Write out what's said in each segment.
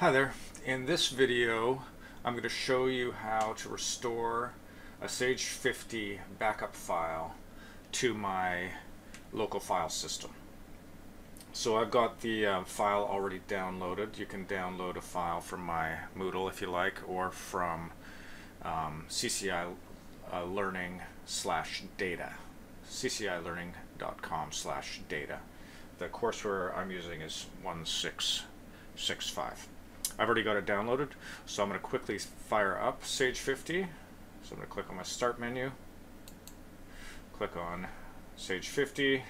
Hi there. In this video, I'm going to show you how to restore a Sage 50 backup file to my local file system. So I've got the uh, file already downloaded. You can download a file from my Moodle if you like, or from um, CCI uh, Learning slash data, ccilearning.com slash data. The courseware I'm using is 1665. I've already got it downloaded, so I'm going to quickly fire up Sage 50. So I'm going to click on my Start menu, click on Sage 50.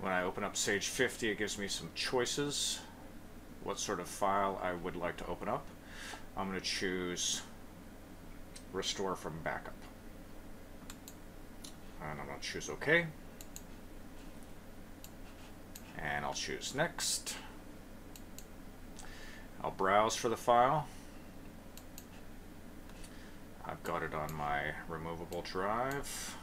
When I open up Sage 50, it gives me some choices, what sort of file I would like to open up. I'm going to choose Restore from Backup. And I'm going to choose OK. And I'll choose Next. I'll browse for the file. I've got it on my removable drive.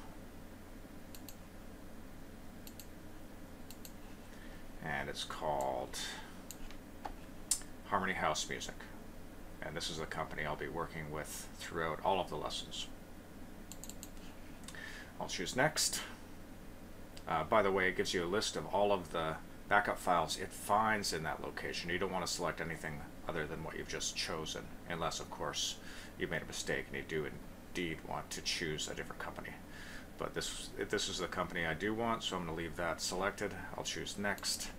And it's called Harmony House Music. And this is the company I'll be working with throughout all of the lessons. I'll choose Next. Uh, by the way, it gives you a list of all of the backup files it finds in that location. You don't want to select anything other than what you've just chosen, unless, of course, you made a mistake and you do indeed want to choose a different company. But this, this is the company I do want, so I'm going to leave that selected. I'll choose Next.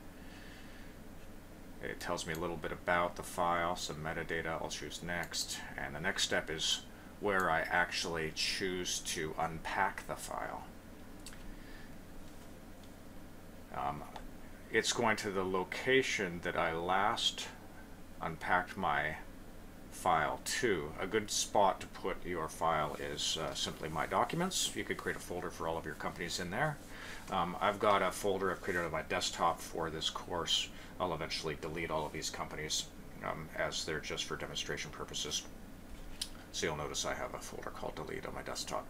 It tells me a little bit about the file, some metadata. I'll choose Next. And the next step is where I actually choose to unpack the file. Um, it's going to the location that I last unpacked my file to. A good spot to put your file is uh, simply My Documents. You could create a folder for all of your companies in there. Um, I've got a folder I've created on my desktop for this course. I'll eventually delete all of these companies um, as they're just for demonstration purposes. So you'll notice I have a folder called Delete on my desktop.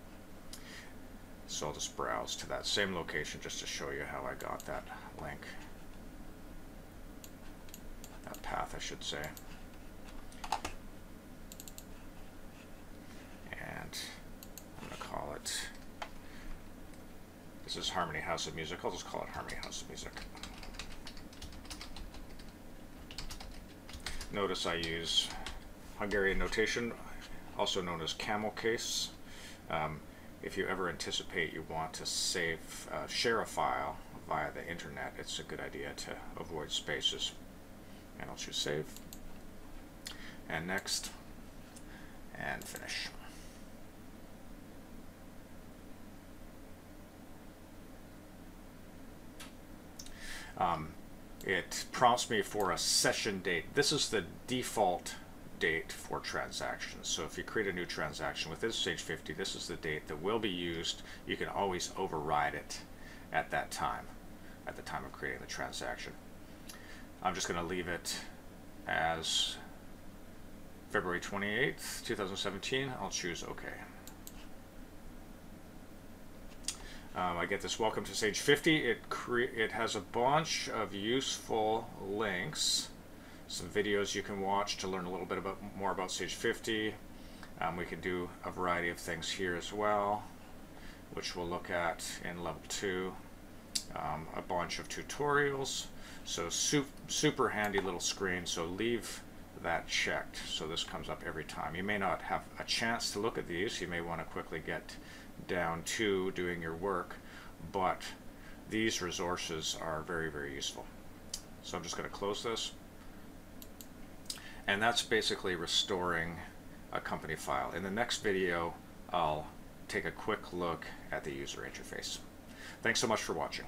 So I'll just browse to that same location just to show you how I got that link that path I should say. And I'm going to call it, this is Harmony House of Music, I'll just call it Harmony House of Music. Notice I use Hungarian notation, also known as camel case. Um, if you ever anticipate you want to save, uh, share a file via the internet, it's a good idea to avoid spaces and I'll choose save and next and finish. Um, it prompts me for a session date. This is the default date for transactions. So if you create a new transaction with this Sage 50, this is the date that will be used. You can always override it at that time, at the time of creating the transaction. I'm just going to leave it as February 28th, 2017. I'll choose OK. Um, I get this Welcome to Sage 50. It, it has a bunch of useful links, some videos you can watch to learn a little bit about more about Sage 50. Um, we can do a variety of things here as well, which we'll look at in level 2. Um, a bunch of tutorials. So super handy little screen, so leave that checked so this comes up every time. You may not have a chance to look at these, you may want to quickly get down to doing your work, but these resources are very, very useful. So I'm just going to close this. And that's basically restoring a company file. In the next video, I'll take a quick look at the user interface. Thanks so much for watching.